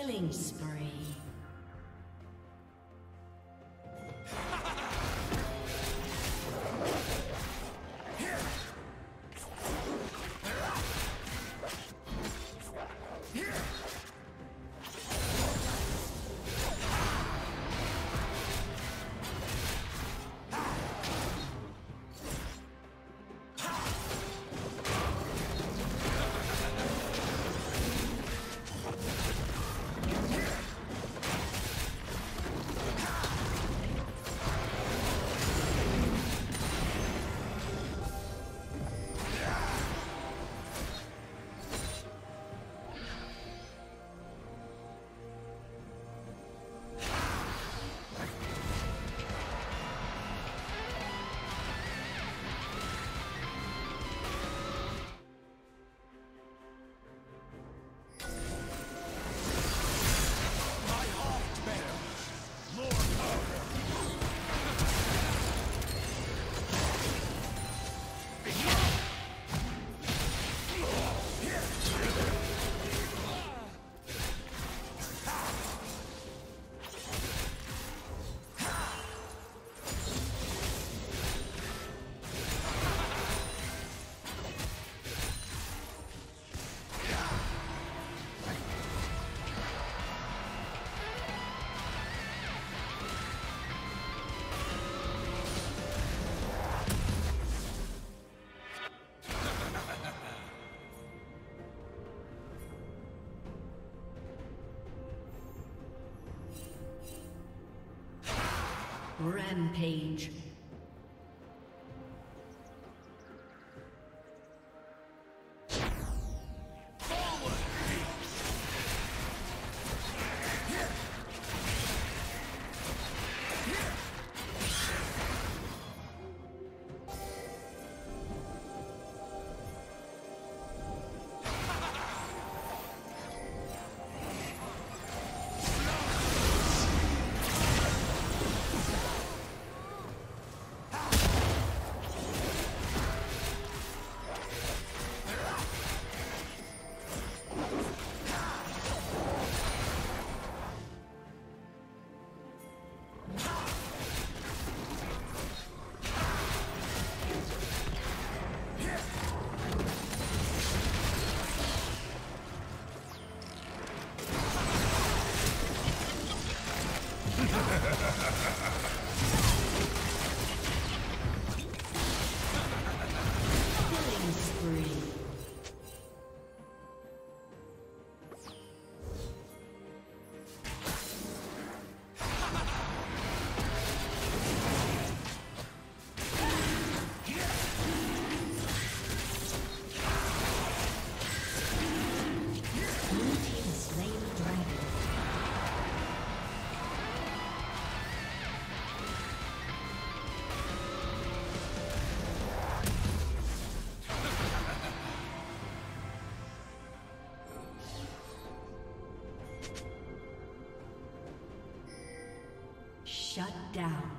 Killing spree. Rampage. Shut down.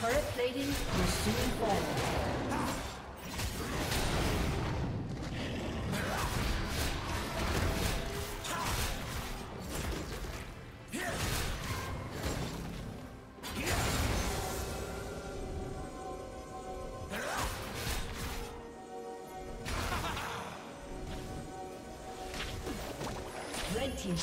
Turret plating will soon fall. team's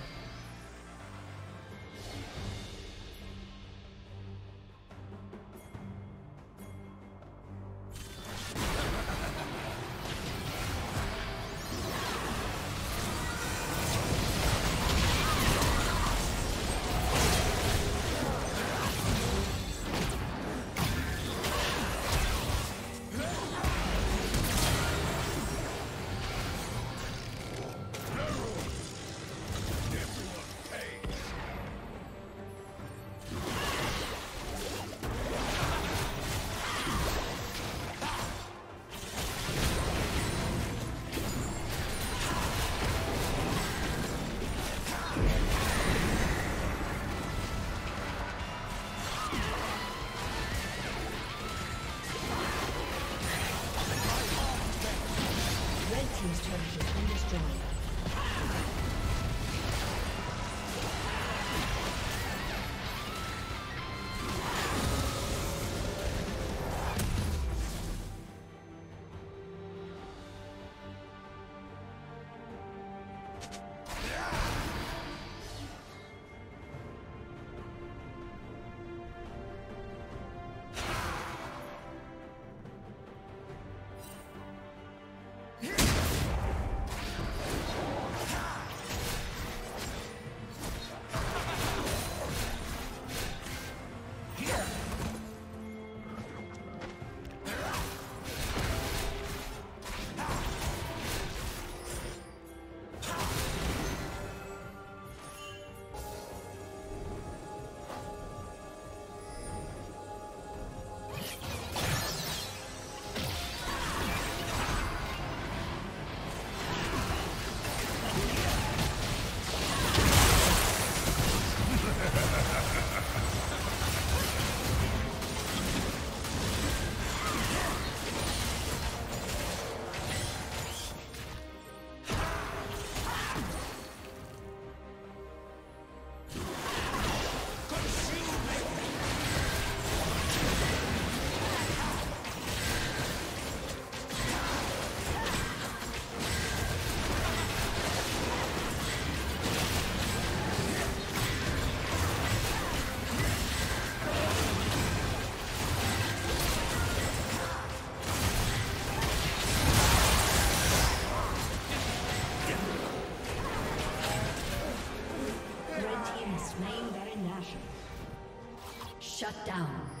Shut down.